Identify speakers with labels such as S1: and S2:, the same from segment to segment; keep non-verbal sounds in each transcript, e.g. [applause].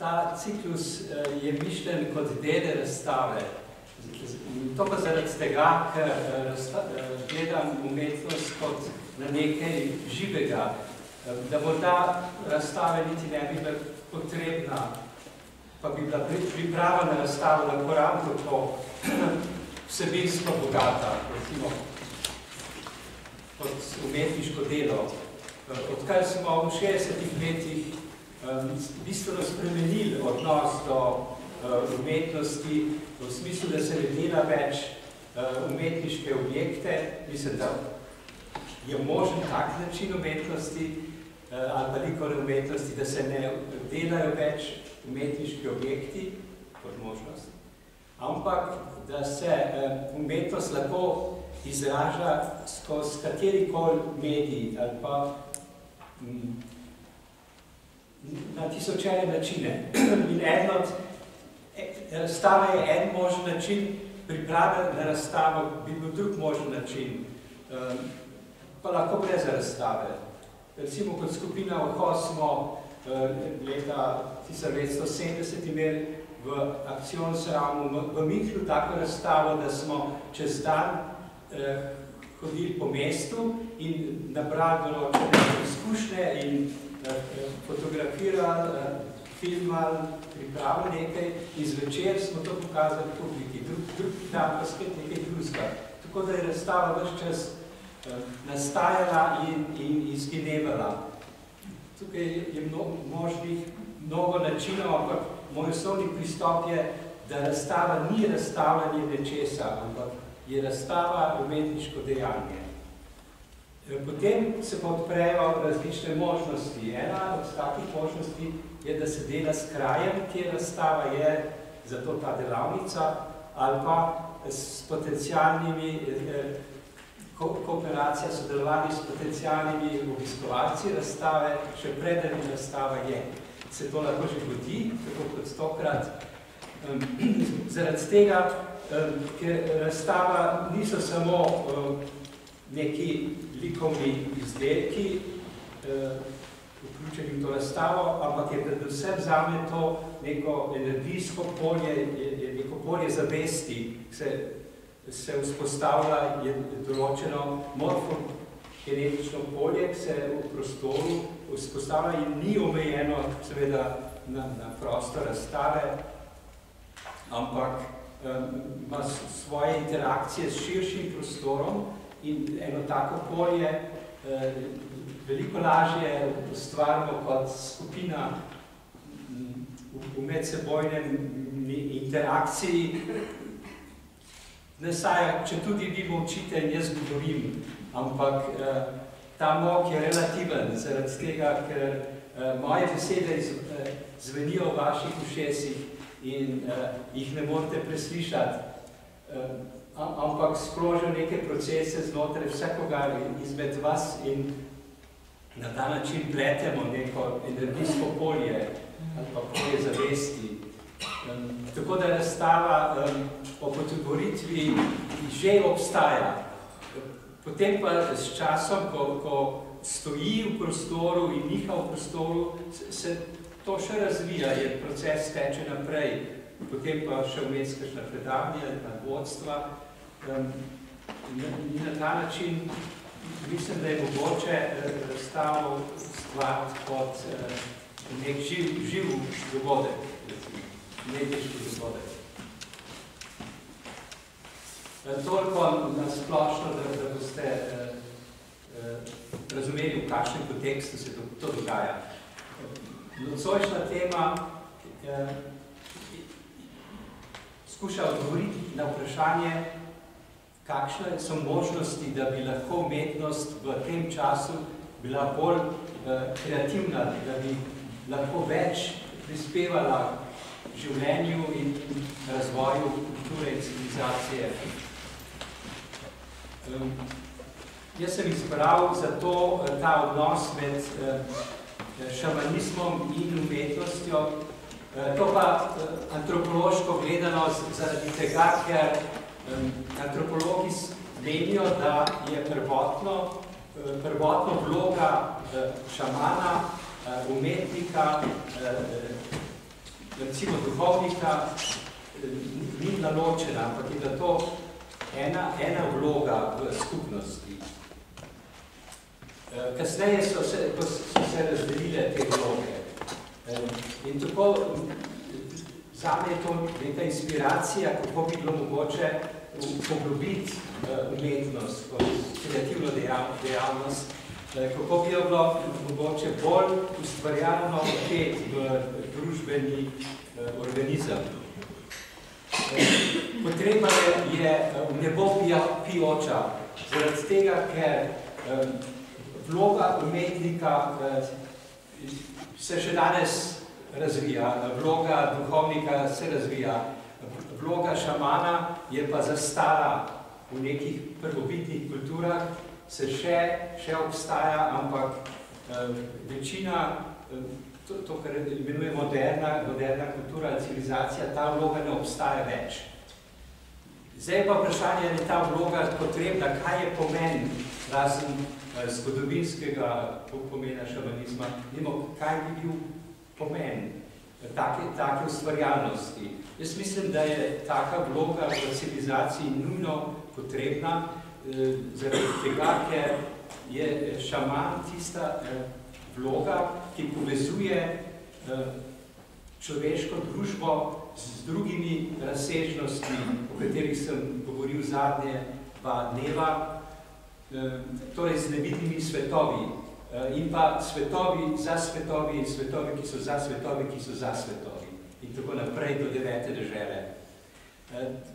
S1: ta ciklus je mišljen kot dele razstave. To pa zaradi tega, ker gledam umetnost kot na nekaj živega, da morda razstave niti ne bi bila potrebna, pa bi bila priprava na razstavo lahko ravno tako vsebinsko bogata, recimo kot umetniško delo. Odkar smo v 60-ih letih bistveno spremenili odnos do umetnosti, v smislu, da se ne dela več umetniške objekte, mislim, da je možen tak način umetnosti ali pa nikoli umetnosti, da se ne delajo več umetniški objekti kot možnost, ampak da se umetnost lahko izraža skozi katerikoli medij ali pa na tisočere načine. [clears throat] In eden od razstava je en možen način, priprave na razstavo bi bil drug možen način, pa lahko brez razstave. Recimo kot skupina Oho smo leta 1970 imeli v Akcion Sramu v Mihlu tako razstavo, da smo čez dan hodili po mestu in nabrali določene izkušnje in fotografirali, filmali, pripravili nekaj in zvečer smo to pokazali publiki, drug dan pa spet nekaj drugega. Tako da je razstava ves čas nastajala in izginevala. Tukaj je možnih mnogo načinov, ampak moj osnovni pristop je, da razstava ni razstavljanje nečesa, ampak je razstava umetniško dejanje. Potem se pa odprejo različne možnosti. Ena od takih možnosti je, da se dela s krajem, kjer razstava je, zato ta delavnica, ali pa s potencialnimi kooperacija, sodelovanje s potencialnimi obiskovalci razstave, še preden razstava je. Se to lahko že godi, tako kot stokrat. [clears throat] Zaradi tega, ker razstava niso samo neki likovni izdelki, vključeni v to razstavo, ampak je predvsem zame to neko energijsko polje, neko polje zavesti, se vzpostavlja določeno morfogenetično polje, se v prostoru vzpostavlja in ni omejeno seveda na prostor razstave, ampak ima svoje interakcije s širšim prostorom in eno tako polje veliko lažje ustvarimo kot skupina v medsebojnem interakciji. Nastaja, če tudi vi molčite in jaz govorim, ampak ta mok je relativen, zaradi tega, ker moje besede zvenijo v vaših ušesih in jih ne morete preslišati, ampak sprožijo neke procese znotraj vsakogar izmed vas in na ta način pletemo neko energijsko polje ali pa polje zavesti. Tako da razstava o fotogoritvi že obstaja. Potem pa s časom, ko stoji v prostoru in niha v prostoru, se to še razvija, je proces teče naprej. Potem pa še vmes kakšna predavanja ali vodstva. In na ta način mislim, da je mogoče razstavo stvariti kot nek živ dogodek, umetniški dogodek. Toliko na splošno, da boste razumeli, v kakšnem kontekstu se to dogaja. Nocojšnja tema skuša odgovoriti na vprašanje, kakšne so možnosti, da bi lahko umetnost v tem času bila bolj kreativna, da bi lahko več prispevala življenju in razvoju kulture in civilizacije. Jaz sem izbral zato ta odnos med šamanizmom in umetnostjo, to pa antropološko gledano zaradi tega, ker antropologi menijo, da je prvotno, prvotno vloga šamana, umetnika, recimo duhovnika ni naločena, ampak je da to ena, ena vloga v skupnosti. Kasneje so se, so se razdelile te vloge. In tako zame je to neka inspiracija, kako bi bilo mogoče poglobiti umetnost kot kreativno dejavnost, kako bi jo bilo mogoče bolj ustvarjalno vpet v družbeni organizem. Potreba je, v nebo pijoča, zaradi tega, ker vloga umetnika se še danes razvija, vloga duhovnika se razvija, vloga šamana je pa zastala v nekih prvobitnih kulturah, se še, še obstaja, ampak večina, to, to kar imenuje moderna, moderna kultura, civilizacija, ta vloga ne obstaja več. Zdaj pa vprašanje, je ta vloga potrebna, kaj je pomen razen zgodovinskega pomena šamanizma, nimo, kaj bi bil pomen take, take ustvarjalnosti. Jaz mislim, da je taka vloga v civilizaciji nujno potrebna, zaradi tega, ker je šaman tista vloga, ki povezuje človeško družbo z drugimi razsežnostmi, o katerih sem govoril zadnje dva dneva, torej z nevidnimi svetovi in pa svetovi za svetovi in svetovi, ki so za svetovi, ki so za svetovi in tako naprej do devete dežele.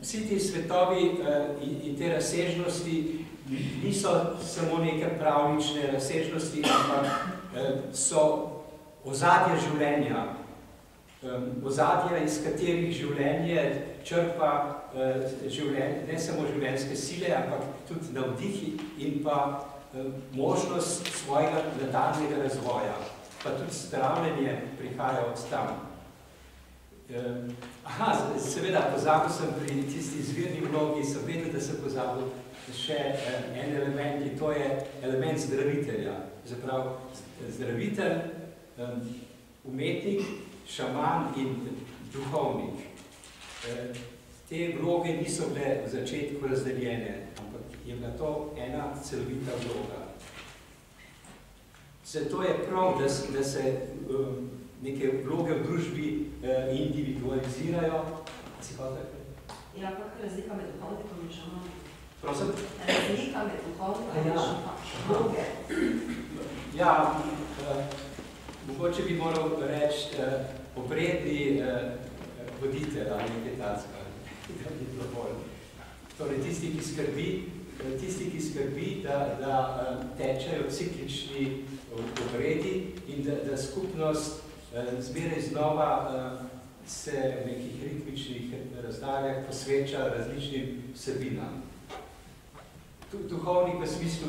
S1: Vsi ti svetovi in te razsežnosti niso samo neke pravnične razsežnosti, ampak so ozadje življenja, ozadja, iz katerih življenje črpa življenje, ne samo življenjske sile, ampak tudi navdihi in pa možnost svojega nadaljnjega razvoja, pa tudi zdravljenje prihaja od tam. Aha, seveda, pozabil sem pri tisti izvirni vlogi, sem vedel, da sem pozabil še en element, in to je element zdravitelja. Zaprav, zdravitelj, umetnik, šaman in duhovnik. Te vloge niso bile v začetku razdeljene, je bila to ena celovita vloga. Zato je prav, da se, da se neke vloge v družbi individualizirajo. Si pa tako?
S2: Ja, kakva je razlika med duhovnikom in šamanom?
S1: Prosim?
S2: Razlika med duhovnikom in šamanom.
S1: Ja, mogoče bi moral reči obredni voditelj ali nekaj tacka, [laughs] da bi bilo bolj. Torej, tisti, ki skrbi, tisti, ki skrbi, da, da tečejo ciklični obredi in da, da skupnost zmeraj znova se v nekih ritmičnih razdaljah posveča različnim vsebinam. Duhovnik v smislu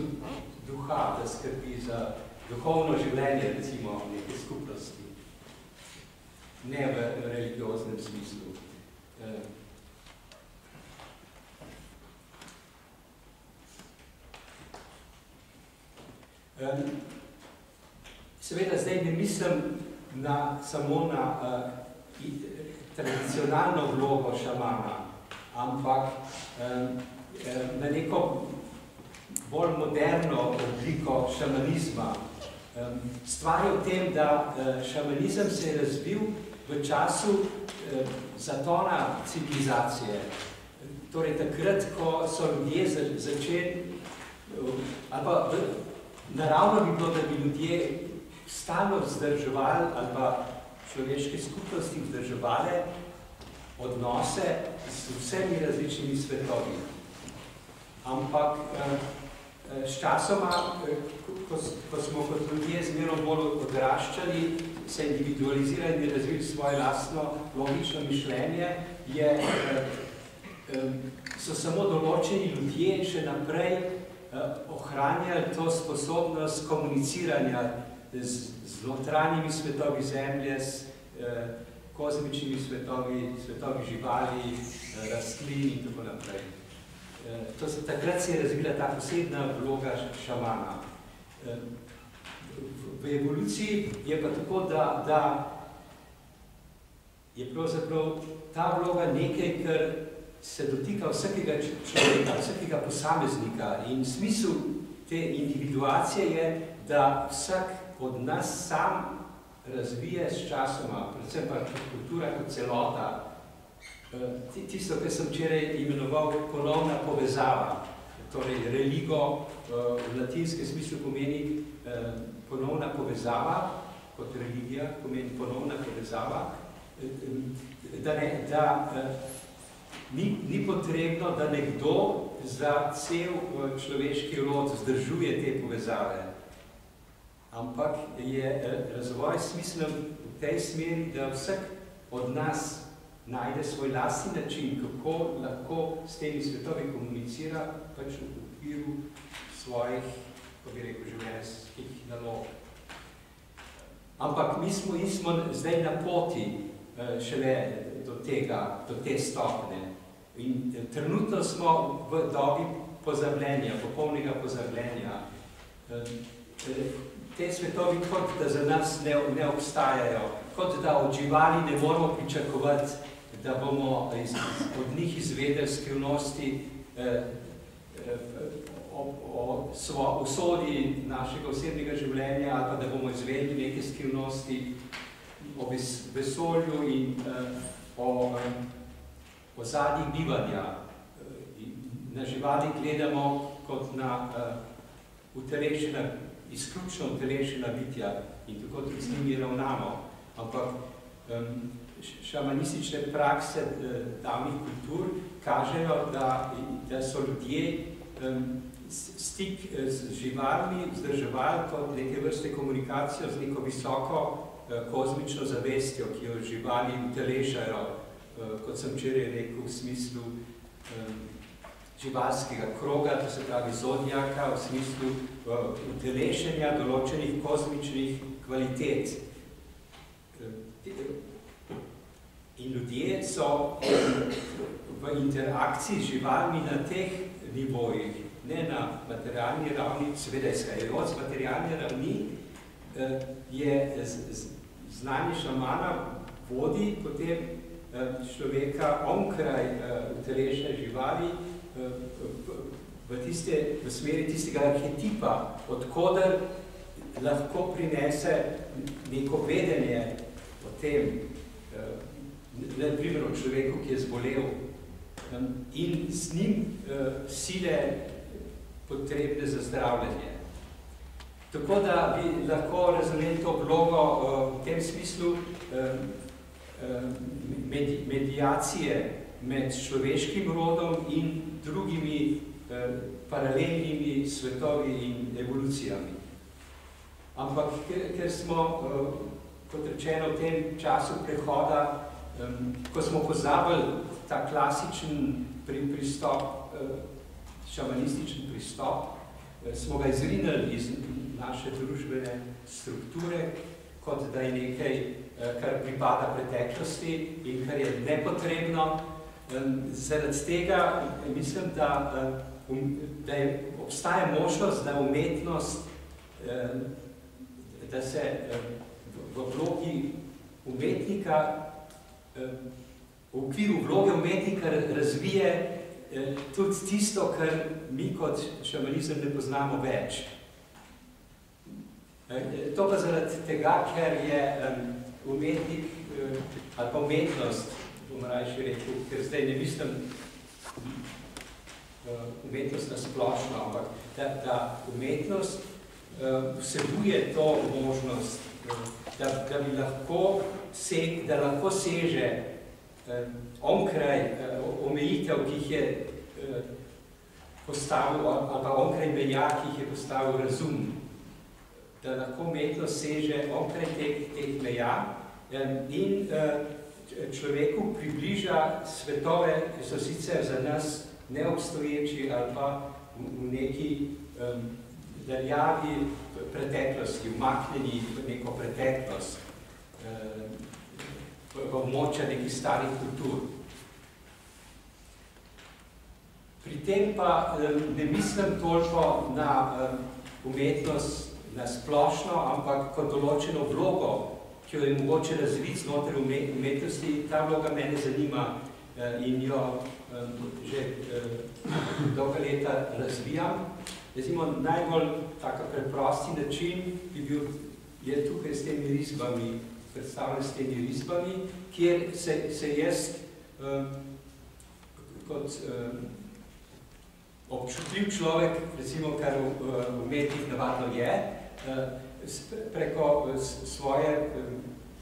S1: duha, da skrbi za duhovno življenje, recimo, neke skupnosti. Ne v religioznem smislu. Seveda, zdaj ne mislim na, samo na uh, tradicionalno vlogo šamana, ampak um, na neko bolj moderno obliko šamanizma. Um, stvar je v tem, da uh, šamanizem se je razvil v času uh, zatona civilizacije. Torej, takrat, ko so ljudje za, začeli, uh, ali pa naravno bi bilo, da bi ljudje stalno vzdrževali ali pa človeške skupnosti vzdrževali odnose z vsemi različnimi svetovi. Ampak s časoma, ko, ko smo kot ljudje zmerno bolj odraščali, se individualizirali in razvili svoje lastno logično mišljenje, je, so samo določeni ljudje še naprej ohranjali to sposobnost komuniciranja z, z notranjimi svetovi zemlje, s eh, kozmičnimi svetovi, svetovi živali, eh, rastlin in tako naprej. Eh, to se, takrat se je razvila ta posebna vloga šamana. Eh, v, v evoluciji je pa tako, da, da je pravzaprav ta vloga nekaj, kar se dotika vsakega človeka, vsakega posameznika in smisel te individuacije je, da vsak od nas sam razvije s časoma, predvsem pa kultura kot celota, eh, tisto, kar sem včeraj imenoval ponovna povezava, torej religo eh, v latinskem smislu pomeni eh, ponovna povezava, kot religija pomeni ponovna povezava, da, ne, da ni, ni potrebno, da nekdo za cel človeški rod zdržuje te povezave, ampak je razvoj smislen v tej smeri, da vsak od nas najde svoj lastni način, kako lahko s temi svetovi komunicira pač v okviru svojih, ko bi rekel, življenjskih nalog. Ampak mi smo, smo zdaj na poti eh, šele do tega, do te stopne. In eh, trenutno smo v dobi pozabljenja, popolnega pozabljenja. Eh, te svetovi kot da za nas ne, ne obstajajo, kot da od živali ne moramo pričakovati da bomo iz, od njih izvedeli skrivnosti eh, eh, o, o svo, usodi našega osebnega življenja ali pa da bomo izvedeli neke skrivnosti o vesolju in eh, o, eh, o zadnjih bivanja. Eh, na živali gledamo kot na eh, utelešena, izključno utelešena bitja in tako tudi z njimi ravnamo. Ampak šamanistične prakse eh, davnih kultur kažejo, da, da so ljudje stik z živalmi vzdrževali kot neke vrste komunikacijo z neko visoko kozmično zavestjo, ki jo živali utelešajo, kot sem včeraj rekel, v smislu um, živalskega kroga, to se pravi zodjaka, v smislu utelešenja določenih kozmičnih kvalitet. In ljudje so v interakciji z živalmi na teh nivojih, ne na materialni ravni, seveda izhajajoč z materialne ravni, eh, je znanje šamana vodi potem eh, človeka onkraj utelešne eh, živali v, tiste, v smeri tistega arhetipa, odkoder lahko prinese neko vedenje o tem, le primer o človeku, ki je zbolel in z njim sile potrebne za zdravljenje. Tako da bi lahko razumeli to vlogo v tem smislu uh, med, medijacije med človeškim rodom in drugimi uh, paralelnimi svetovi in evolucijami. Ampak ker, ker smo, uh, kot rečeno, v tem času prehoda Um, ko smo pozabili ta klasičen pri, pristop, uh, šamanističen pristop, uh, smo ga izrinili iz naše družbene strukture, kot da je nekaj, kar pripada preteklosti in kar je nepotrebno. Um, zaradi tega mislim, da, um, da je, obstaja možnost, da umetnost, da se v vlogi umetnika v okviru vloge umetnika razvije eh, tudi tisto, kar mi kot šamanizem ne poznamo več. Eh, to pa zaradi tega, ker je umetnik eh, ali pa umetnost, bom rajši rekel, ker zdaj ne mislim umetnost na splošno, ampak da, da umetnost vsebuje to možnost, da, da bi lahko se, da lahko seže eh, onkraj eh, omejitev, ki jih je eh, postavil, ali pa onkraj meja, ki jih je postavil razum, da lahko umetnost seže onkraj teh, teh meja eh, in eh, človeku približa svetove, ki so sicer za nas neobstoječi ali pa v, v neki eh, daljavi preteklosti, umaknjeni v neko preteklost. Eh, območja nekih starih kultur. Pri tem pa ne mislim toliko na umetnost na splošno, ampak kot določeno vlogo ki jo je mogoče razviti znotraj umetnosti, ta vloga mene zanima in jo že dolga leta razvijam. Recimo, najbolj tako preprosti način bi bil, je tukaj s temi risbami, predstavljen s temi risbami, kjer se, se jaz kot občutljiv človek, recimo, kar v umetnih navadno je, preko svoje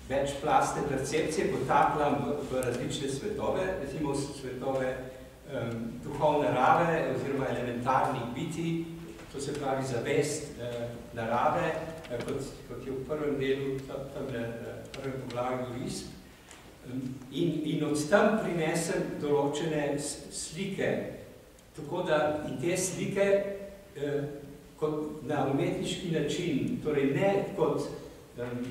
S1: večplastne percepcije potapljam v, v različne svetove, recimo svetove um, duhovne narave oziroma elementarnih biti, to se pravi zavest uh, narave, uh, kot, kot je v prvem delu, tam je uh, prvem poglavju. Um, in, in od tam prinesem določene slike, tako da in te slike uh, kot na umetniški način, torej ne kot um,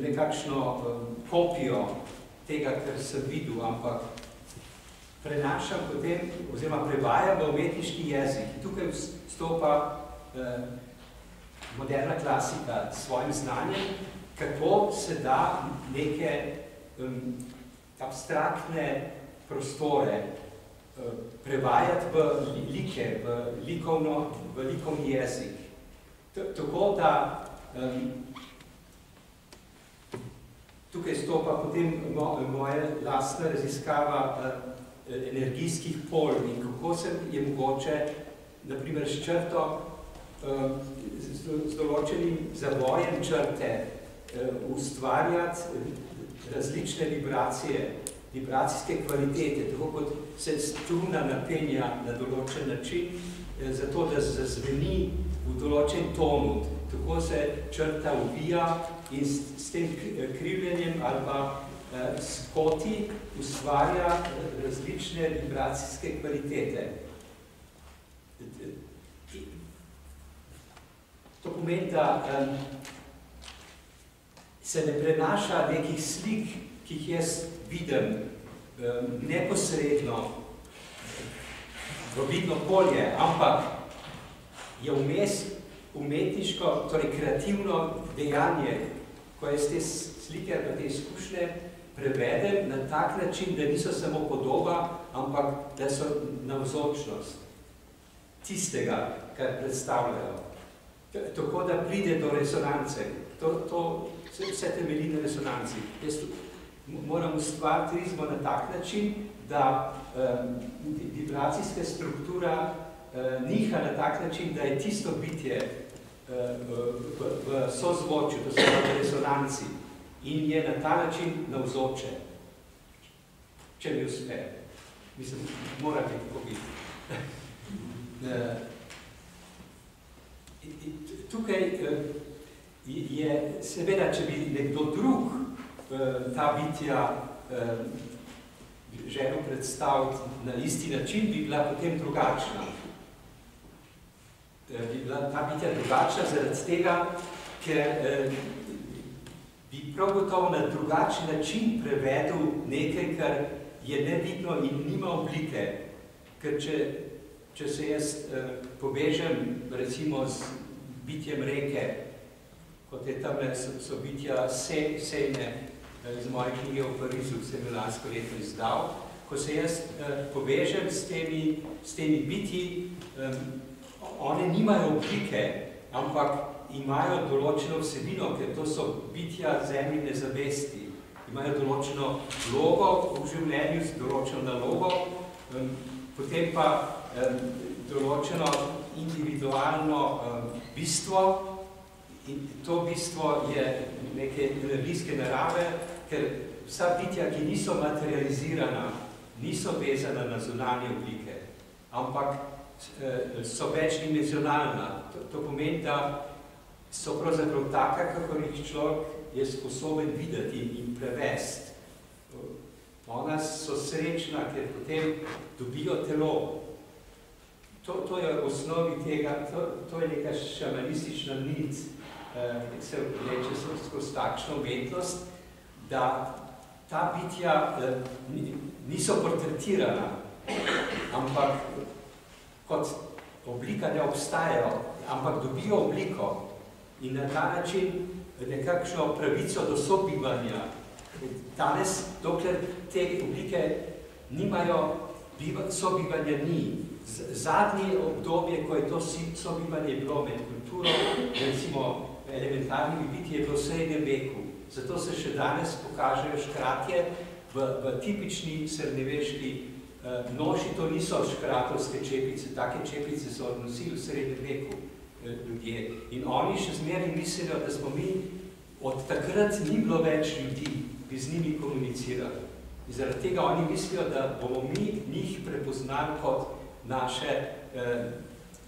S1: nekakšno um, kopijo tega, kar sem videl, ampak prenašam potem, oziroma prevajam v umetniški jezik. Tukaj vstopa eh, moderna klasika s svojim znanjem, kako se da neke um, abstraktne prostore prevajati v like, v, likovno, v likovni jezik. T tako da um, tukaj stopa potem mo moja lastna raziskava uh, energijskih pol in kako se je mogoče, naprimer s črto, um, z določenim zavojem črte um, ustvarjati različne vibracije, vibracijske kvalitete, tako kot se struna napenja na določen način, eh, zato da zazveni v določen tonut, tako se črta uvija in s, s tem krivljenjem ali pa Eh, skoti ustvarja eh, različne vibracijske kvalitete. To pomeni, da se ne prenaša nekih slik, ki jih jaz vidim neposredno v vidno polje, ampak je vmes umetniško, torej kreativno dejanje, ko je z te slike ali te izkušnje prevedem na tak način, da niso samo podoba, ampak da so navzočnost tistega, kar predstavljajo. Tako da pride do resonance. To, to vse temelji na resonanci. Jaz moram ustvariti rizmo na tak način, da um, vibracijska struktura uh, niha na tak način, da je tisto bitje uh, v, v sozvočju, to se v resonanci in je na ta način navzoče, če mi uspe. Mislim, mora biti tako [laughs] biti. Eh, tukaj je, seveda, če bi nekdo drug ta bitja želel predstaviti na isti način, bi bila potem drugačna. Bi bila ta bitja drugačna zaradi tega, ker bi prav gotovo na drugačen način prevedel nekaj, kar je nevidno in nima oblike. Ker če, če se jaz povežem recimo z bitjem reke, kot je tam so, so bitja se, sejne iz moje knjige v Parizu, ki sem lansko leto izdal, ko se jaz eh, povežem s temi, s temi bitji, eh, one nimajo oblike, ampak imajo določeno vsebino, ker to so bitja zemljine zavesti, imajo določeno vlogo v življenju, določeno nalogo, potem pa določeno individualno bistvo. In to bistvo je neke energijske narave, ker vsa bitja, ki niso materializirana, niso vezana na zunanje oblike, ampak eh, so večdimenzionalna. To, to pomeni, da so pravzaprav taka, kako jih človek je sposoben videti in prevesti. Ona so srečna, ker potem dobijo telo. To, to je v osnovi tega, to, to je neka šamanistična nit, eh, se reče skozi takšno umetnost, da ta bitja eh, niso portretirana, ampak kot oblika ne obstajajo, ampak dobijo obliko in na ta način nekakšno pravico do sobivanja. Danes, dokler te oblike nimajo, sobivanja ni. Zadnje obdobje, ko je to sobivanje bilo med kulturo, recimo elementarnimi biti, je bilo v srednjem veku. Zato se še danes pokažejo škratje v, v tipični srednjeveški eh, noši. To niso škratovske čepice, take čepice so odnosili v srednjem veku eh, ljudje. In oni še zmeraj mislijo, da smo mi od takrat ni bilo več ljudi, bi z njimi komunicirali. In zaradi tega oni mislijo, da bomo mi njih prepoznali kot naše, eh,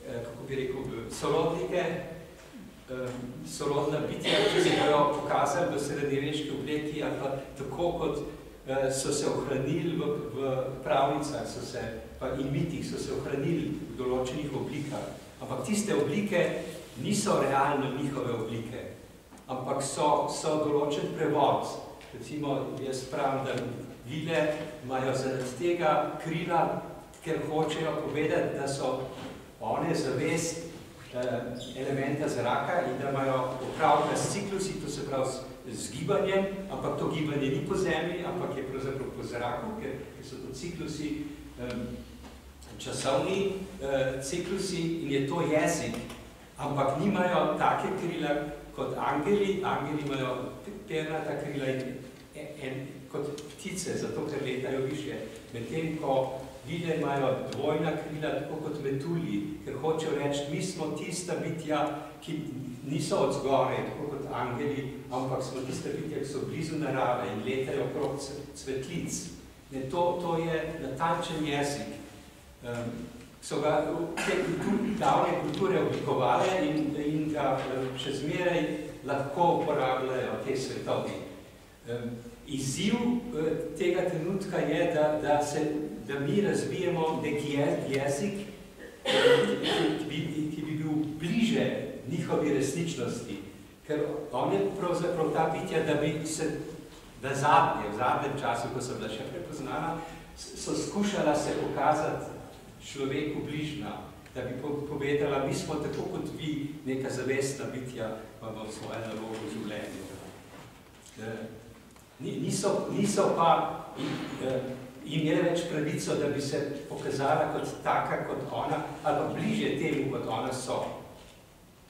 S1: eh, kako bi rekel, sorodnike, eh, sorodna bitja, ki se bojo pokazali v srednjeveški obleki, ali pa tako, kot eh, so se ohranili v, v pravnicah, so se, pa in mitih so se ohranili v določenih oblikah. Ampak tiste oblike niso realno njihove oblike, ampak so, so določen prevod. Recimo, jaz pravim, da vile imajo zaradi tega krila, ker hočejo povedati, da so one zavest eh, elementa zraka in da imajo upravka s ciklusi, to se pravi z gibanjem, ampak to gibanje ni po zemlji, ampak je pravzaprav po zraku, ker, ker so to ciklusi, eh, časovni eh, ciklusi in je to jezik, ampak nimajo take krila kot angeli, angeli imajo pernata krila in en, en, kot ptice, zato ker letajo više. Medtem, ko vide imajo dvojna krila, tako kot metulji, ker hočejo reči, mi smo tista bitja, ki niso od zgore, tako kot angeli, ampak smo tista bitja, ki so blizu narave in letajo okrog cvetlic. Ne, to, to je natančen jezik. Um, so ga te davne kulture oblikovale in, in ga še zmeraj lahko uporabljajo te svetovi. Izziv uh, tega trenutka je, da, da, se, da mi razvijemo nek jezik, ki bi, ki bi bil bliže njihovi resničnosti. Ker on je pravzaprav ta bitja, da bi se na zadnje, v zadnjem času, ko so bila še prepoznana, so skušala se pokazati človeku bližna, da bi povedala, mi smo tako kot vi, neka zavestna bitja, v svoje nalogo v življenju. Niso, niso pa imeli več pravico, da bi se pokazala kot taka, kot ona, ali pa bliže temu, kot ona so.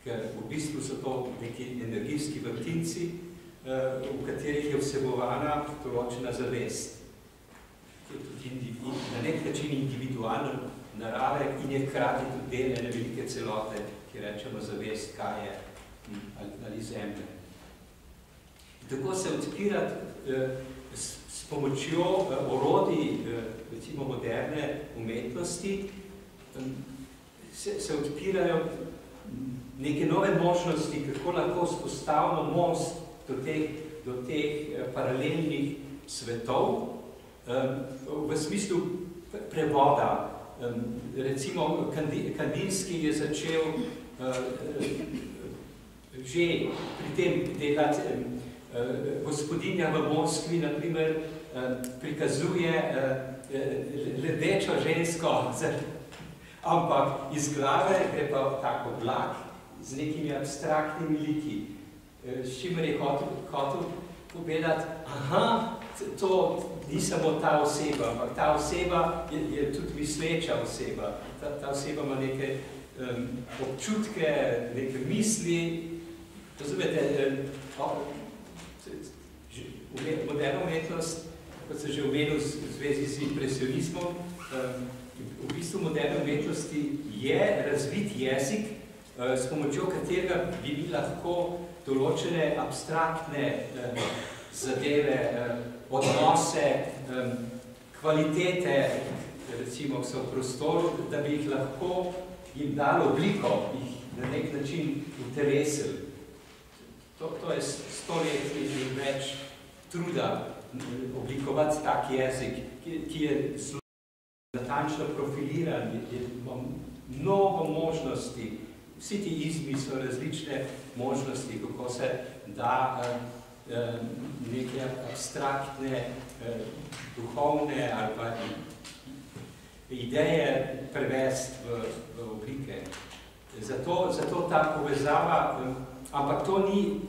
S1: Ker v bistvu so to neki energijski vrtinci, v katerih je vsebovana določena zavest, je tudi na nek način individualna narave in je hkrati tudi del ene velike celote, ki rečemo zavest, kaj je ali, ali zemlje. In tako se odpira eh, s, s pomočjo eh, orodij, eh, recimo moderne umetnosti, se, se odpirajo neke nove možnosti, kako lahko spostavimo most do teh, do teh paralelnih svetov, v smislu prevoda. Recimo Kandinski je začel uh, že pri tem delati, uh, gospodinja v Moskvi, naprimer, uh, prikazuje ledečo žensko, [laughs] ampak iz glave gre pa tako vlak z nekimi abstraktnimi liki, s čimer je hotel, hotel povedati, aha, to ni samo ta oseba, ampak ta oseba je, je tudi misleča oseba. Ta, ta oseba ima neke um, občutke, neke misli. Razumete, um, moderna umetnost, kot se že omenil v zvezi z impresionizmom, v bistvu moderne umetnosti je razvit jezik, uh, s pomočjo katerega bi mi lahko določene abstraktne zadeve odnose, kvalitete, recimo, so v prostoru, da bi jih lahko jim dali obliko, jih na nek način utelesili. To, to je sto let in več truda oblikovati tak jezik, ki, ki je natančno profiliran, je, je mnogo možnosti, vsi ti izmi so različne možnosti, kako se da Eh, neke abstraktne, eh, duhovne ali pa ideje prevesti v, v oblike. Zato, zato ta povezava ampak to, ni,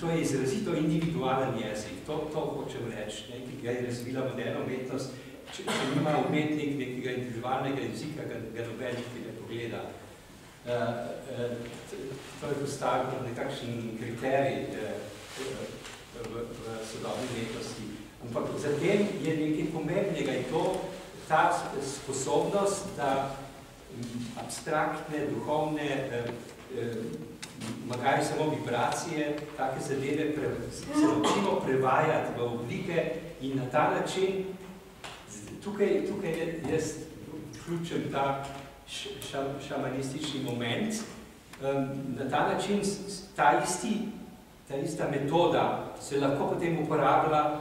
S1: to je izrazito individualen jezik, to, to hočem reči, ne, ki ga je razvila moderna umetnost, če, če nima umetnik nekega individualnega jezika, ga, ga noben niti ne pogleda. Uh, uh, to je postavil nekakšen kriterij uh, v, v sodobni umetnosti. Ampak zatem je nekaj pomembnega in to, ta sposobnost, da abstraktne, duhovne, magari samo vibracije, take zadeve pre, se naučimo prevajati v oblike in na ta način, tukaj, tukaj jaz vključim ta ša, šamanistični moment, na ta način ta, isti, ta ista metoda se lahko potem uporablja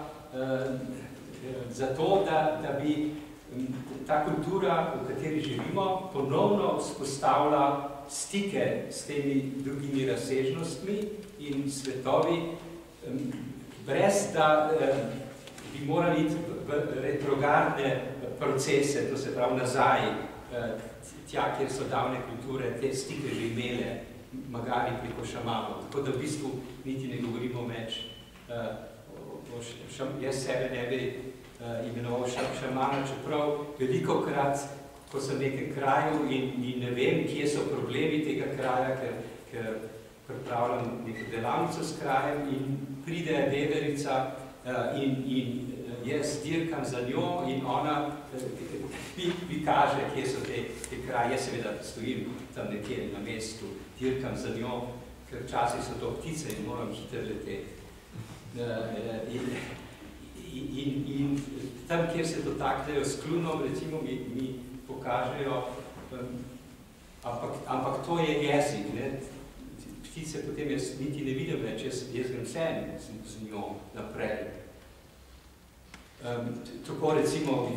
S1: za to, da, da bi ta kultura, v kateri živimo, ponovno vzpostavlja stike s temi drugimi razsežnostmi in svetovi, brez da bi morali iti v retrogradne procese, to se pravi nazaj, tja, kjer so davne kulture te stike že imele, magari preko šamanov. Tako da v bistvu niti ne govorimo več. Jaz sebe ne bi imenoval šamana, čeprav veliko krat ko sem v nekem kraju in, in ne vem, kje so problemi tega kraja, ker, ker pripravljam neko delavnico s krajem in pride veverica uh, in, in eh, jaz dirkam za njo in ona uh, [laughs] mi, mi kaže, kje so te, te kraje. Jaz seveda stojim tam nekje na mestu, dirkam za njo, ker včasih so to ptice in moram hitro leteti. In, in, in, in tam, kjer se dotaknejo s klunom, recimo mi, mi pokažejo, ampak, ampak to je jezik. Ne? Ptice potem jaz niti ne vidim več, jaz, jaz grem sen z njo naprej. Um, tako recimo,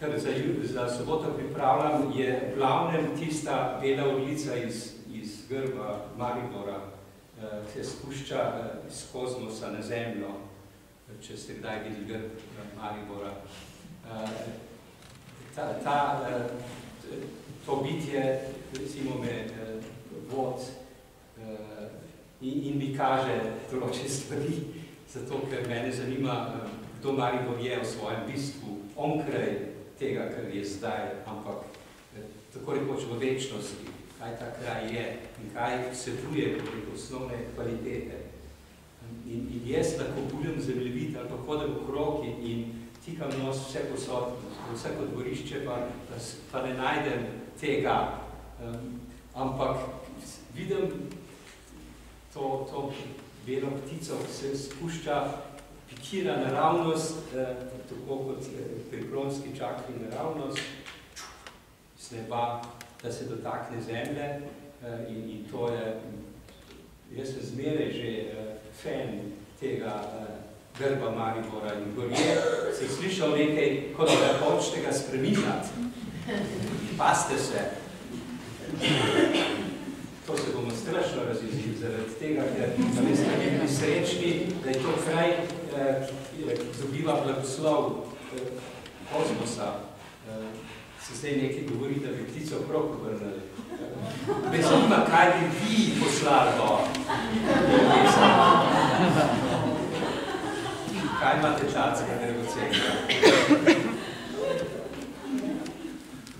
S1: kar za, za soboto pripravljam, je glavnem tista bela ulica iz, iz grba Maribora, uh, se spušča iz kozmosa na zemljo, če ste kdaj videli grb Maribora. Uh, ta, ta, eh, to bitje, recimo me, eh, vod eh, in, in mi kaže določene stvari, zato ker mene zanima, kdo Maribor je v svojem bistvu, onkraj tega, kar je zdaj, ampak tako rekoč v večnosti, kaj ta kraj je in kaj vsebuje kot osnovne kvalitete. In, in jaz lahko budem zemljevit ali pa hodem v kroki in tikam nos vse posod, vsako dvorišče, pa, pa ne najdem tega. Um, ampak vidim to, to belo ptico, ki se spušča, pikira naravnost, eh, tako kot eh, pri klonski čakri naravnost, z neba, da se dotakne zemlje eh, in, in to je, jaz sem zmeraj že eh, fan tega eh, grba Maribora in Gorje, si slišal nekaj, kot da hočete ga spreminjati. Paste se. To se bomo strašno razjezili zaradi tega, ker ste nekaj srečni, da je to kraj, eh, ki dobiva blagoslov eh, kozmosa. Eh, se zdaj nekaj govori, da bi ptico prav povrnali. Me zanima, kaj bi vi poslali do kaj je ocenka?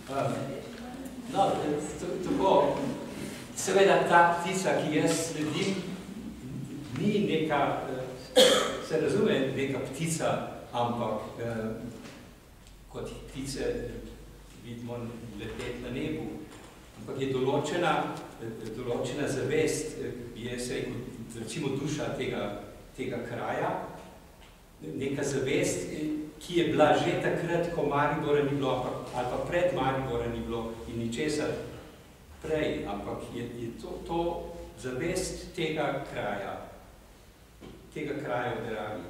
S1: Um, no, tako, seveda ta ptica, ki jaz sledim, ni neka, eh, se razume, neka ptica, ampak eh, kot ptice vidimo leteti na nebu, ampak je določena, eh, določena zavest, je se recimo duša tega, tega kraja, neka zavest, ki je bila že takrat, ko Maribora ni bilo, ali pa pred Maribora ni bilo in ničesar prej, ampak je, je to, to zavest tega kraja, tega kraja v Deravi.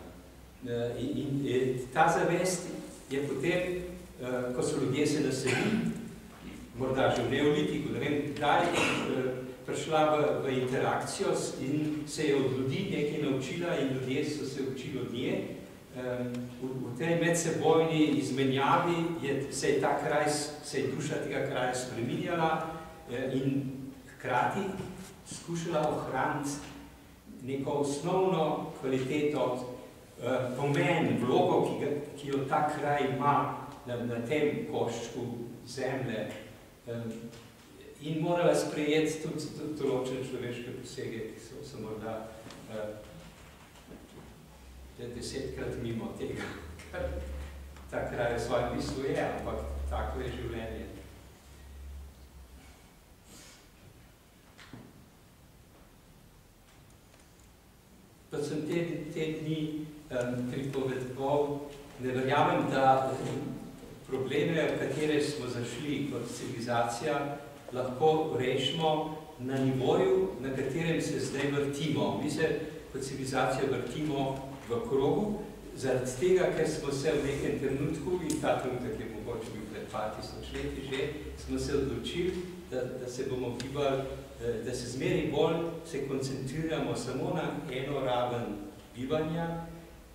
S1: E, in, in e, ta zavest je potem, ko so ljudje se naselili, morda že v neolitiku, ne vem, kdaj, prišla v, v interakcijo in se je od ljudi nekaj naučila in ljudje so se učili od nje, v, v tej medsebojni izmenjavi je, se je ta kraj, se je duša tega kraja spreminjala eh, in hkrati skušala ohraniti neko osnovno kvaliteto, eh, pomen, vlogo, ki, ga, ki jo ta kraj ima na, na tem koščku zemlje. In morala sprejeti tudi določene človeške posege, ki so, so morda desetkrat mimo tega, [laughs] kar ta kraj v svojem bistvu je, ampak tako je življenje. Pa sem te, te dni um, pripovedoval, ne verjamem, da probleme, v katere smo zašli kot civilizacija, lahko rešimo na nivoju, na katerem se zdaj vrtimo. Mi se kot civilizacija vrtimo v krogu, zaradi tega, ker smo se v nekem trenutku, in ta trenutek je mogoče bil pred 2000 leti že, smo se odločili, da, da se bomo gibali Eh, da se zmeri bolj se koncentriramo samo na eno raven bivanja,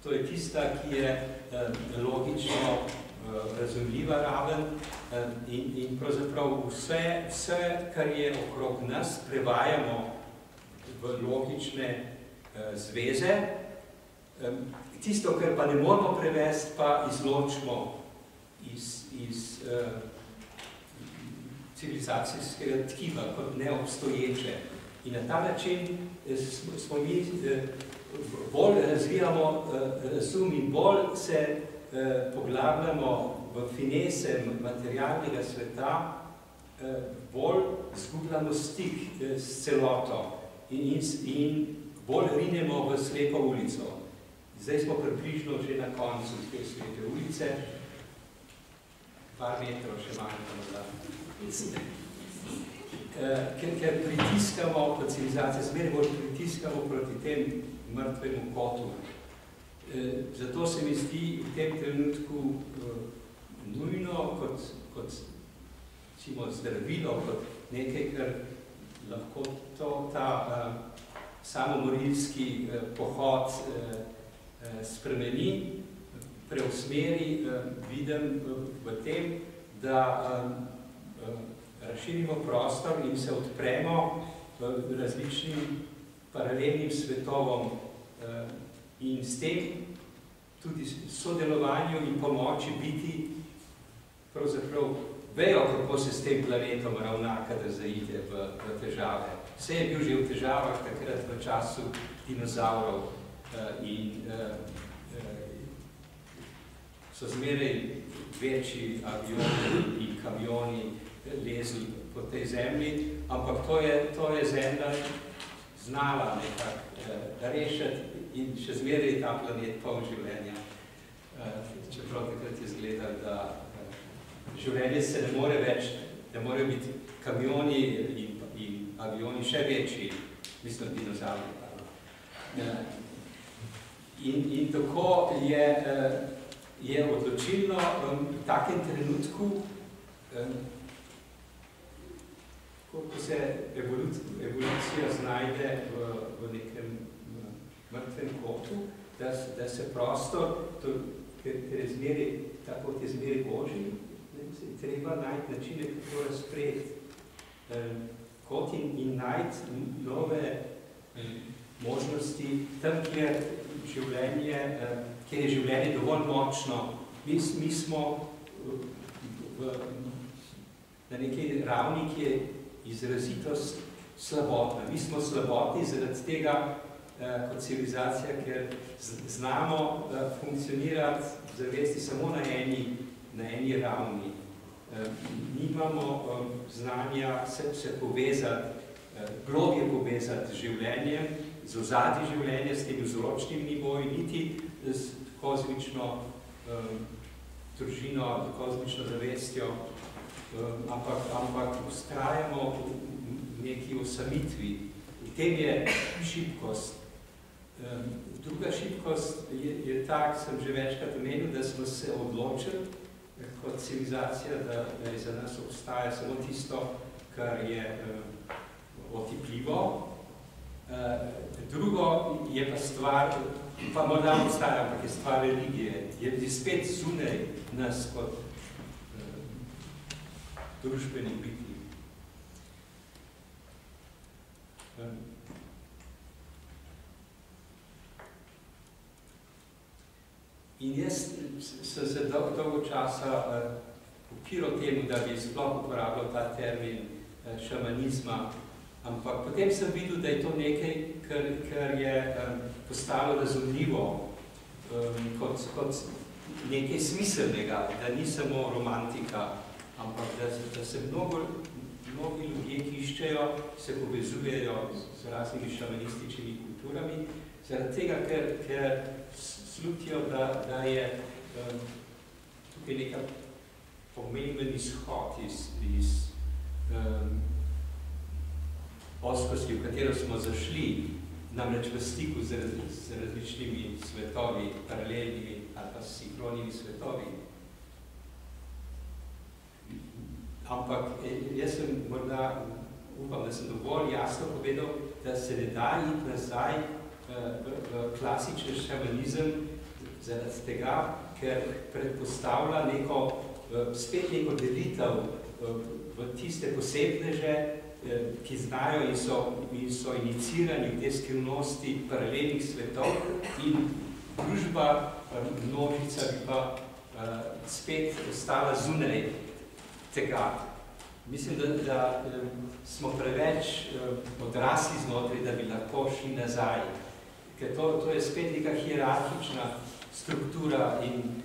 S1: to je tista, ki je eh, logično eh, razumljiva raven in, in pravzaprav vse, vse, kar je okrog nas, prevajamo v logične zveze. Tisto, kar pa ne moramo prevesti, pa izločimo iz, iz civilizacijskega tkiva kot neobstoječe. In na ta način eh, smo mi eh, bolj razvijamo eh, razum in bolj se poglabljamo v finese materialnega sveta, bolj zgubljamo stik s celoto in, in, in bolj rinemo v slepo ulico. Zdaj smo približno že na koncu te slepe ulice, par metrov še manj, Eh, ker, ker pritiskamo kot civilizacija, zmeraj bolj pritiskamo proti tem mrtvemu kotu. E, zato se mi zdi v tem trenutku e, nujno kot, kot cimo, zdravilo, kot nekaj, kar lahko to, ta samomorilski pohod spremeni, preusmeri, e, vidim v, tem, da Eh, razširimo prostor in se odpremo različnim paralelnim svetovom eh, in s tem tudi sodelovanju in pomoči biti pravzaprav vejo, kako se s tem planetom ravna, kada zaide v, v težave. Vse je bil že v težavah takrat v času dinozaurov eh, in so zmeraj večji avioni in kamioni lezli po tej zemlji, ampak to je, to je zemlja znala nekak eh, rešiti in še zmeraj ta planet pol življenja. Eh, čeprav takrat je zgledal, da eh, življenje se ne more več, ne more biti kamioni in, in avioni še večji, mislim, dinozavri. In, in tako je, eh, je odločilno v takem trenutku, eh, ko se evolucija znajde v, v nekem mrtvem kotu, da, da se prostor, to, ker, ker je zmeri, tako je zmeri ne, se je treba najti načine, kako razpreti eh, kot in, in najti nove eh, možnosti tam, kjer življenje, kjer je življenje dovolj močno. Mi, mi smo v, v, na neki ravni, ki je izrazitost slabotna. Mi smo slabotni zaradi tega eh, kot civilizacija, ker znamo eh, funkcionirati zavesti samo na eni, na eni ravni. Eh, nimamo znanja se, se povezati, globje povezati z življenjem, z ozadji življenja, s tem vzročnim nivojem, niti s kozmično eh, družino, kozmično zavestjo, Ehm, ampak, ampak ustrajamo v neki osamitvi. V tem je šibkost. Ehm, druga šibkost je, je tak, sem že večkrat omenil, da smo se odločili kot civilizacija, da, da je za nas obstaja samo tisto, kar je uh, otipljivo. Eh, drugo je pa stvar, pa morda obstaja, ampak je stvar religije, je spet zunaj nas kot eh, družbenih biti. In jaz sem se dolgo, dolgo časa eh, upiral temu, da bi sploh uporabljal ta termin šamanizma ampak potem sem videl, da je to nekaj, kar, kar je um, postalo razumljivo um, kot, kot nekaj smiselnega, da ni samo romantika, ampak da, da se mnogo, mnogi ljudje, ki iščejo, se povezujejo z raznimi šamanističnimi kulturami, zaradi tega, ker, ker slutijo, da, da je um, tukaj neka pomemben izhod iz, iz um, oskosti, v katero smo zašli, namreč v stiku z, z različnimi svetovi, paralelnimi ali pa sinhronimi svetovi. Ampak e, jaz sem morda, upam, da sem dovolj jasno povedal, da se ne da iti nazaj e, v, v klasični šamanizem zaradi tega, ker predpostavlja neko, e, spet neko delitev v tiste posebneže, ki znajo in so, in so inicirani v te skrivnosti paralelnih svetov in družba, množica bi pa spet ostala zunaj tega. Mislim, da, da smo preveč odrasli znotraj, da bi lahko šli nazaj. Ker to, to je spet neka hierarhična struktura in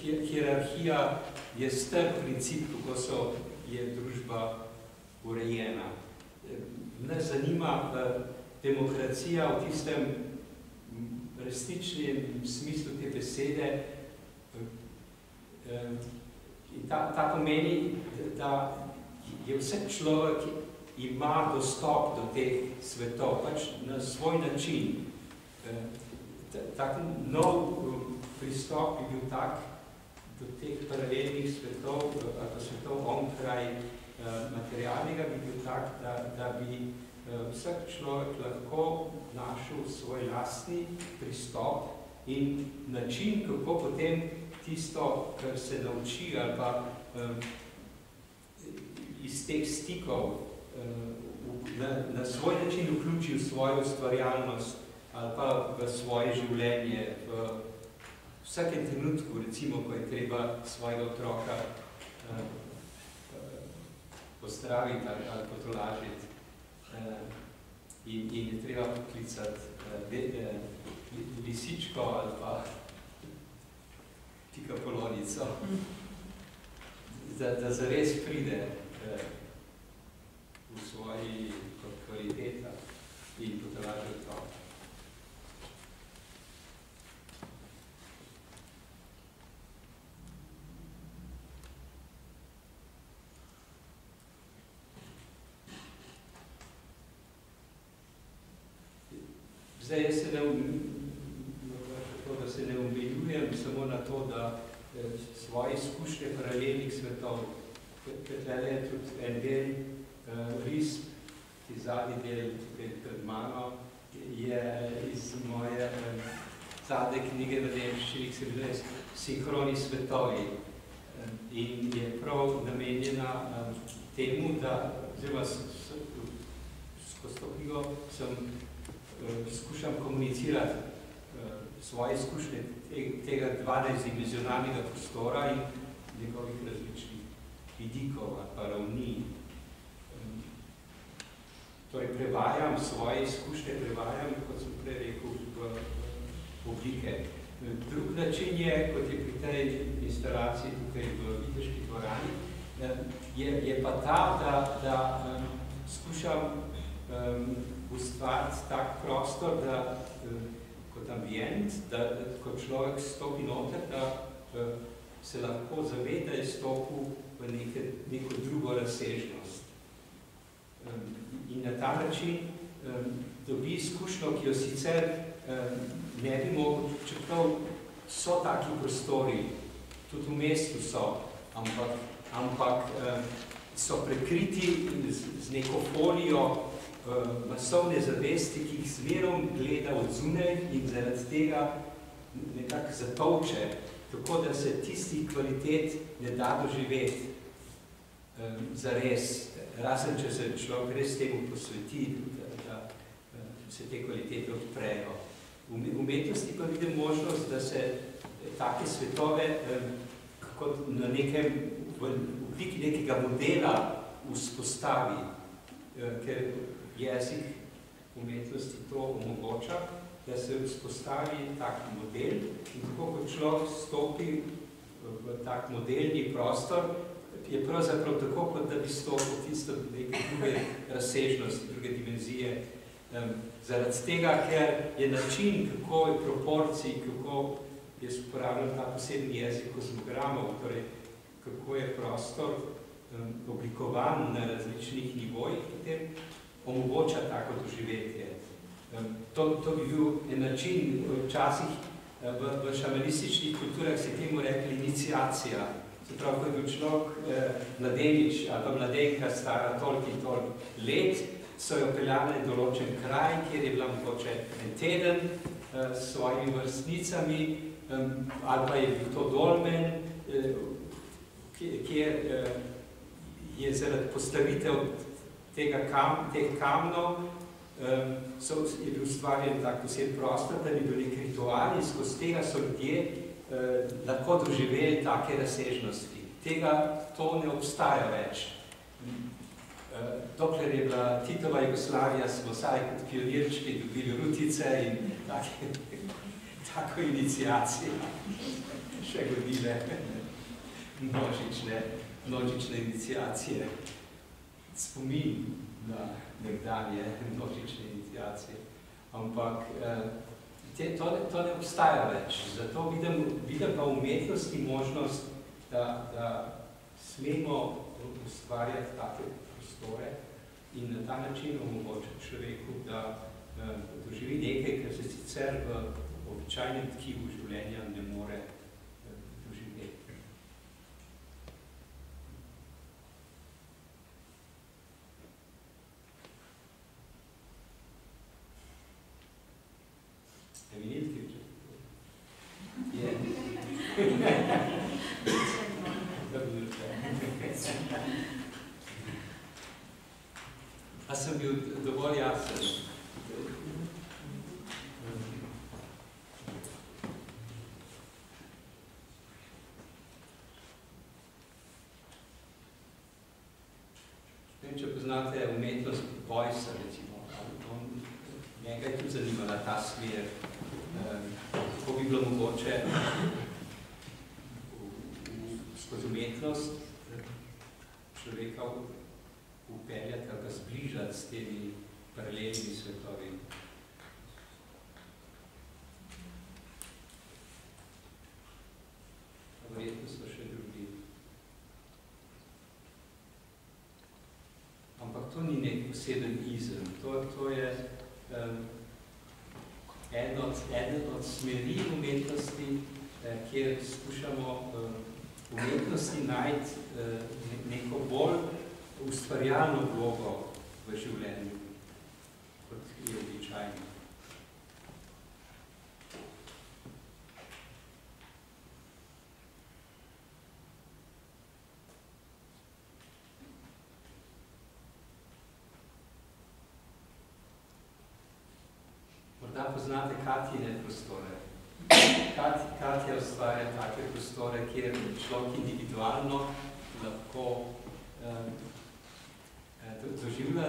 S1: hierarhija je star princip, kako so, je družba urejena. Nas zanima demokracija v tistem resničnem smislu te besede, In ta, ta pomeni, da je vsak človek ima dostop do teh svetov, pač na svoj način. Eh, tak nov pristop je bil tak do teh paralelnih svetov, ali pa svetov onkraj eh, materialnega, bi bil tak, da, da bi eh, vsak človek lahko našel svoj lastni pristop in način, kako potem tisto, kar se nauči ali pa um, iz teh stikov na, na svoj način vključi v svojo ustvarjalnost ali pa v svoje življenje, v vsakem trenutku, recimo, ko je treba svojega otroka pozdraviti ali, ali potolažiti um, in, in je treba poklicati um, lisičko ali pa tika polonico, da, da zares pride eh, v svoji kvaliteta in potelaže to. Zdaj, jaz se ne da se ne omejujem samo na to, da eh, svoje izkušnje paralelnih svetov, ker je tudi en del uh, risb, ki zadnji del tukaj pred mano, je iz moje um, zadnje knjige v Nemščini, ki se bile sinhroni svetovi. In je prav namenjena temu, da, oziroma skozi to knjigo sem skušam komunicirati svoje izkušnje tega 12-dimenzionalnega prostora in njegovih različnih vidikov ali pa ravni. Torej, prevajam svoje izkušnje, prevajam, kot sem prej rekel, v oblike. Drug način je, kot je pri tej instalaciji tukaj v Viteški dvorani, je, je pa ta, da, da um, skušam um, ustvariti tak prostor, da um, kot ambient, da, da ko človek stopi noter, da, da se lahko zaveda je stopu v neke, neko drugo razsežnost. In na ta način dobi izkušnjo, ki jo sicer ne bi mogel, čeprav so taki prostori, tudi v mestu so, ampak, ampak so prekriti z, z neko folijo, masovne zavesti, ki jih zmerom gleda od zunaj in zaradi tega nekako zatolče, tako da se tisti kvalitet ne da doživeti um, zares, razen če se človek res temu posveti, da, da uh, se te kvalitete odprejo. V umetnosti pa vidim možnost, da se take svetove kot na nekem, v obliki nekega modela vzpostavi, ker jezik umetnosti to omogoča, da se vzpostavi tak model in tako kot človek stopi v tak modelni prostor, je pravzaprav tako, kot da bi stopil tisto neke druge razsežnosti, druge dimenzije. Zaradi tega, ker je način, kako je proporcij, kako je uporabljen ta posebni jezik kozmogramov, torej kako je prostor oblikovan na različnih nivojih, potem omogoča tako doživetje. To, to bi bil način, včasih v, v šamanističnih kulturah se temu rekli iniciacija. Se pravi, ko je bil človek eh, mladenič ali pa mladenka stara toliko in toliko let, so jo peljali določen kraj, kjer je bila mogoče en teden eh, s svojimi vrstnicami, eh, ali pa je bil to dolmen, eh, kjer eh, je zaradi postavitev tega kam, teh kamnov, eh, so, je bil ustvarjen tak poseben prostor, da bi bili rituali, skozi tega so ljudje eh, lahko doživeli take razsežnosti. Tega to ne obstaja več. Eh, dokler je bila Titova Jugoslavija, smo vsaj kot pionirčki dobili rutice in take, tako inicijacije še godile množične, množične inicijacije. Spomin na nekdanje množične inicijacije. Ampak eh, te, to, to ne obstaja več. Zato vidim, vidim pa umetnosti možnost, da, da smemo ustvarjati take prostore in na ta način omogočiti človeku, da eh, doživi nekaj, kar se sicer v običajnem tkivu življenja ne more eh, doživeti. Ste minili ti Je. A sem bil dovolj jasen? Vem, če poznate umetnost Boysa, recimo, on, njega je tudi zanimala ta smer, kako bi bilo mogoče skozi umetnost človeka upeljati ali pa zbližati s temi paralelnimi svetovi. Verjetno so še drugi. Ampak to ni nek poseben izem. To, to je um, eden, od, eden od smeri umetnosti, eh, kjer skušamo um, umetnosti najti eh, neko bolj ustvarjalno vlogo v življenju, kot je običajno. Morda poznate Katjine prostore. Kat, Katja ustvarja take prostore, kjer človek individualno lahko eh, doživlja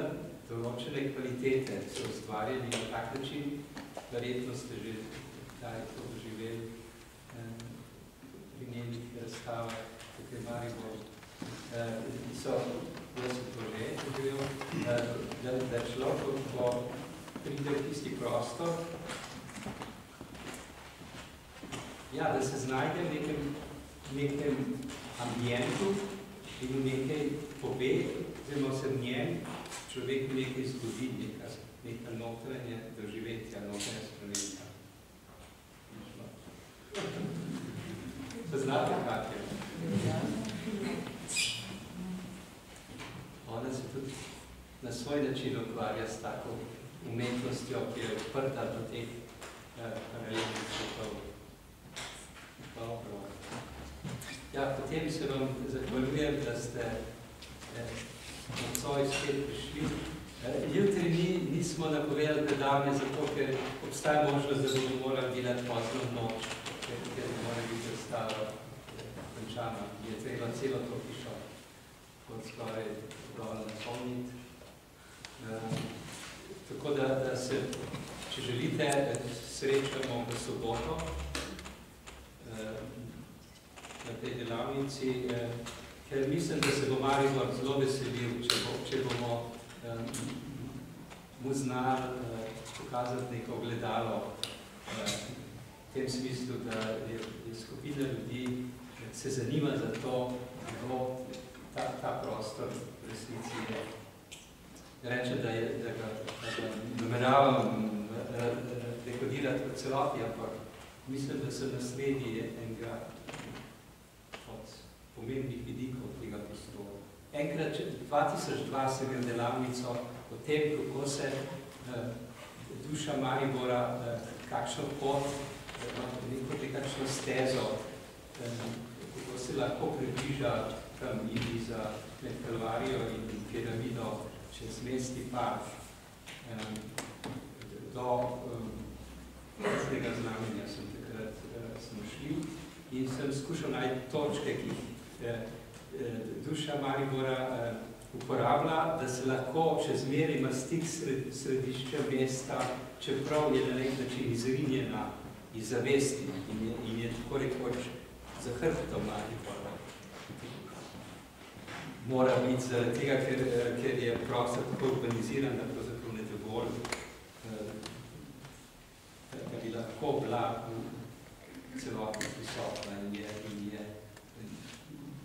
S1: določene kvalitete, so ustvarjeni na tak način, verjetno ste že kdaj to doživeli eh, pri njenih razstavah, tukaj Maribor. Eh, so, jaz sem to že doživel, eh, da, da človek, ko pride v tisti prostor, ja, da se znajde v nekem, nekem ambientu in v nekaj pove, oziroma se v njem človek nekaj zgodi, neka, neka notranje doživetja, notranje sprememba. Poznate Katja? Ona se tudi na svoj način ukvarja s tako umetnostjo, ki je odprta do teh eh, paralelnih svetov. Dobro. Ja, potem se vam zahvaljujem, da ste eh, nocoj spet prišli. Eh, jutri ni, nismo napovedali predavanje, zato ker obstaja možnost, da bomo morali delati pozno noč, ker, ker mora biti predstava končana. Je treba celo to hišo kot skoraj dol napolniti. Uh, tako da, da se, če želite, srečamo v soboto uh, na tej delavnici, uh, ker mislim, da se bo Maribor zelo veselil, če, bo, če bomo um, mu znali uh, pokazati neko gledalo uh, v tem smislu, da je, je skupina ljudi, se zanima za to, kako ta, ta prostor v resnici je. Reče, da, je, da ga nameravam dekodirati v celoti, ampak mislim, da se nasledi enega od pomembnih vidikov tega prostora. Enkrat, 2002 sem delavnico o tem, kako se uh, duša Maribora, uh, kakšno pot, uh, neko nekakšno stezo, uh, kako se lahko približa tam Ibiza med Kalvarijo in piramido čez mesti park um, do um, tega znamenja sem takrat uh, smo šli in sem skušal najti točke, ki jih uh, duša Maribora uh, uporablja, da se lahko še zmeri ima stik sred, središča mesta, čeprav je na nek način izrinjena iz zavesti in je, in je tako rekoč za hrbtom Maribora. Mora biti zaradi tega, ker, ker je prostor tako urbaniziran, da pravzaprav ne dovolj, lahko bila celotno prisotna in je, in je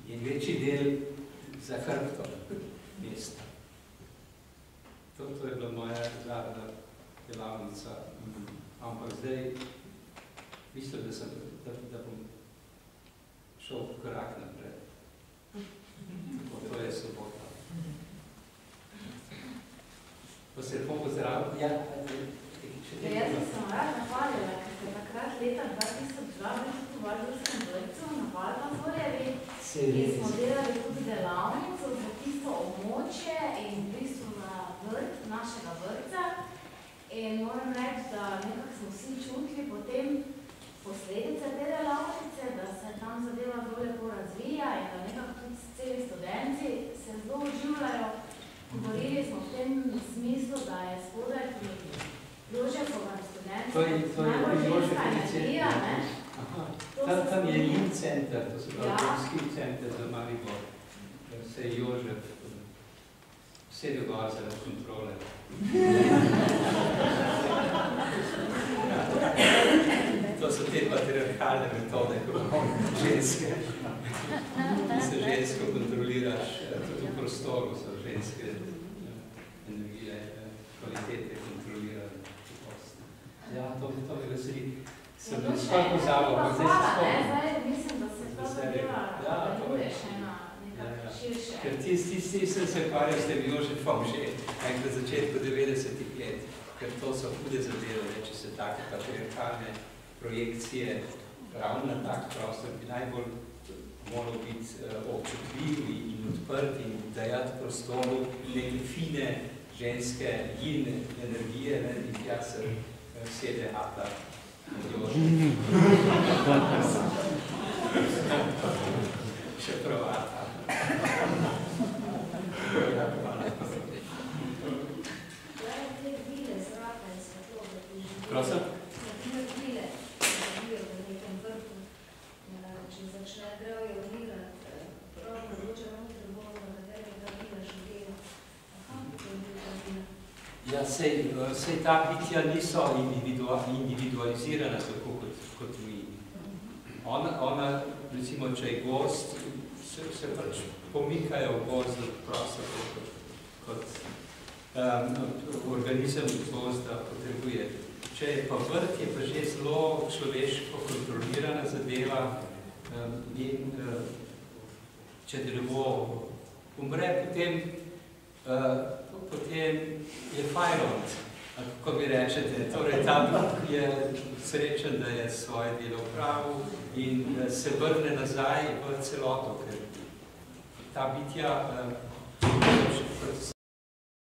S1: in večji del za hrbtom mesta. To, to je bila moja zadnja delavnica, ampak zdaj mislim, da, sem, da, da bom šel korak naprej. To je sobota. Pa se lepo pozdravljam. Ja,
S2: Ja, jaz bi se vam rad nahvalila, ker ste takrat leta 2002 bili v Valjevskem vrtcu na Valvazorjevi in smo delali tudi delavnico za tisto območje in v bistvu na vrt, našega vrtca. In moram reči, da nekako smo vsi čutili potem posledice te delavnice, da se tam zadeva zelo lepo razvija in da nekako tudi celi studenti se zelo uživljajo. Govorili smo v tem smislu, da je spodaj pri Jožefovem študentu najbolj ženska energija, ne?
S1: Tam, tam je Lin center, to se pravi Ljudski ja. center za Maribor. Se je Jožef vse dogovor zaradi kontrole. [laughs] to so te patriarhalne metode, ko ženske, se žensko kontroliraš, tudi v prostoru so ženske energije, kvalitete kontrolirane. Ja, to, to me veseli. Sem ja, skoraj pozabil, ampak zdaj se spomnim.
S2: Zdaj mislim, da se to zadeva
S1: ja,
S2: nadaljuje še na nekak
S1: Ja, ja.
S2: širše.
S1: Ker ti, ti, ti sem se ukvarjal s tem Jožefom že v začetku 90-ih let, ker to so hude zadeve, če se take patriarhalne projekcije ravno na tak prostor bi najbolj moral biti uh, občutljivi in odprti in dajati prostoru neke fine ženske yin energije ne, in tja se uh, sede Ata Jožef. Še prav Ata. Ja, hvala.
S2: Gledaj, te vile zraka in svetlobe, ki živijo.
S1: Prosim?
S2: Na primer vile, ki živijo v nekem vrtu. Eh, Če začne drevje umirati, eh, prav mogoče ravno drvo, na katerem ta vila živela. Aha, potem je ta vila.
S1: Ja, sej, eh, sej ta bitja niso individua, individualizirana tako kot, kot mi. Ona, ona, recimo, če je gost, se, se pač pomikajo v gost prostor kot, kot um, organizem gozda potrebuje. Če je pa vrt, je pa že zelo človeško kontrolirana zadeva um, in um, če drevo umre, potem uh, potem je fajront, kako vi rečete. Torej, tam je srečen, da je svoje delo upravil in eh, se vrne nazaj v celoto, ker ta bitja eh, v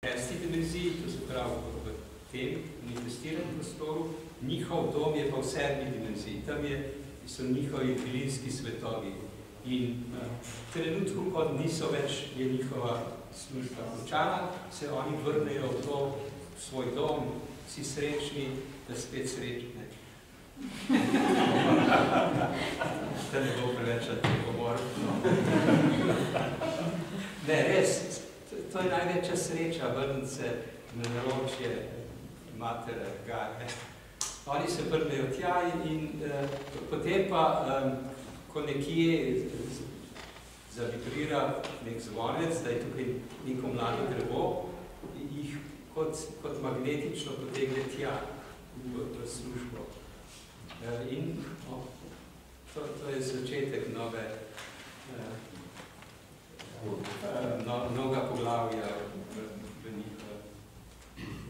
S1: šesti dimenziji, to se pravi v tem manifestiranem prostoru, njihov dom je pa v sedmi dimenziji. Tam je so njihovi bilinski svetovi. In v trenutku, ko niso več, je njihova služba končana, se oni vrnejo v to v svoj dom, si srečni, da spet srečne. da ne bo preveč govor. ne, res, to je največja sreča, vrniti se na naročje matere Gaje. Oni se vrnejo tja in, in uh, potem pa, um, ko nekje zavibrira nek zvonec, da je tukaj neko mlado drevo, jih kot, kot magnetično potegne tja v, službo. Uh, in oh, to, to je začetek nove uh, no, mnoga poglavja v, v njihovem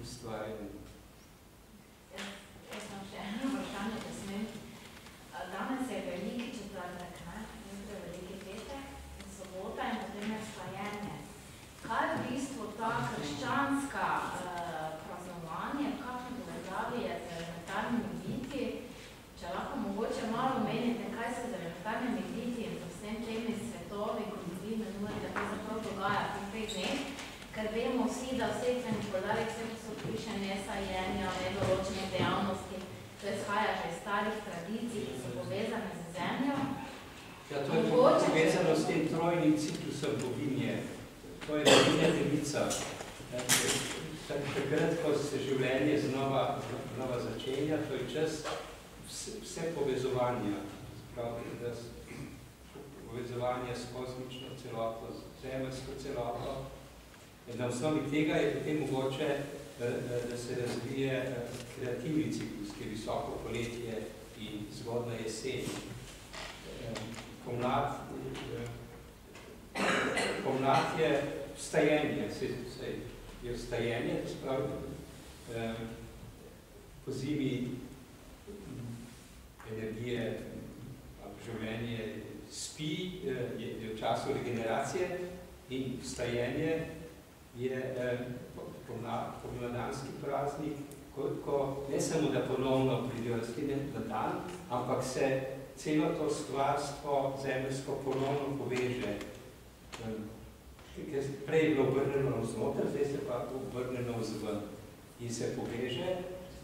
S1: ustvarjanju.
S2: Jaz imam še eno vprašanje, da smem. Danes je veliki četrtek, ne? Jutri je veliki petek in sobota in potem je spajenje. Kaj je v bistvu ta krščanska uh, praznovanje, v kakšni povezavi je z elementarnimi biti? Če lahko mogoče malo omenite, kaj se z elementarnimi biti in z vsem temi svetovi, kot vi imenujete, pravzaprav dogaja v teh dneh, ker vemo vsi, da v setveni podarek vse so piše nesajenja, nedoločene dejavnosti, to izhaja že iz starih tradicij, ki so povezane z zemljo.
S1: Ja, to je povezano s tem trojnim ciklusom boginje. To je boginja devica. Takrat, ko se življenje znova, znova začenja, to je čas vse, vse povezovanja, pravi, da povezovanje s kozmično celoto, z zemeljsko celoto. Na osnovi tega je potem mogoče, da, se razvije kreativni ciklus, ki je visoko poletje in zgodna jesen. Pomlad, pomlad je vstajenje, se, se, je vstajenje, to spravi, po zimi energije, življenje spi, je, je v času regeneracije in vstajenje je pomladanski praznik, ko, ko ne samo, da ponovno pridejo rastline na dan, ampak se celo to stvarstvo zemeljsko ponovno poveže. Prej je bilo obrneno vznoter, zdaj se pa obrneno vzven in se poveže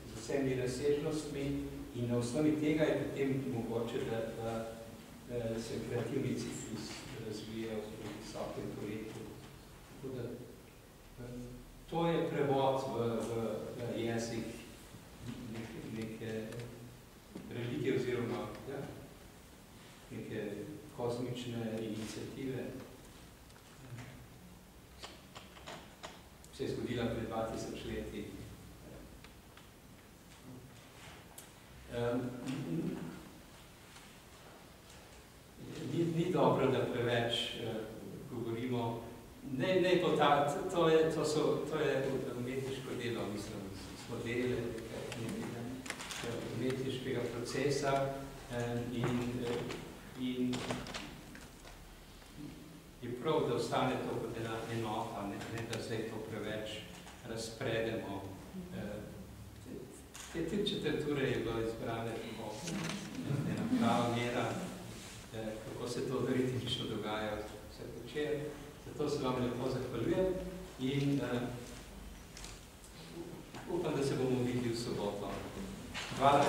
S1: z vsemi razsežnostmi in na osnovi tega je potem mogoče, da, da se kreativni ciklus razvija v visokem poletju. To je prevod v, v jezik neke, neke religije oziroma ja, neke kozmične inicijative. Se je zgodila pred 2000 leti. Um, ni, ni dobro, da preveč uh, govorimo. Ne, ne bo ta, to je, to so, to je umetniško delo, mislim, smo dele umetniškega procesa um, in, in je prav, da ostane to kot ena enota, ne, ne da zdaj to preveč razpredemo. Te tri četrture je bilo izbrane tako ena prava mera, kako se to ritmično dogaja vse počer. Zato se vam lepo zahvaljujem in uh, upam, da se bomo videli v soboto. Hvala.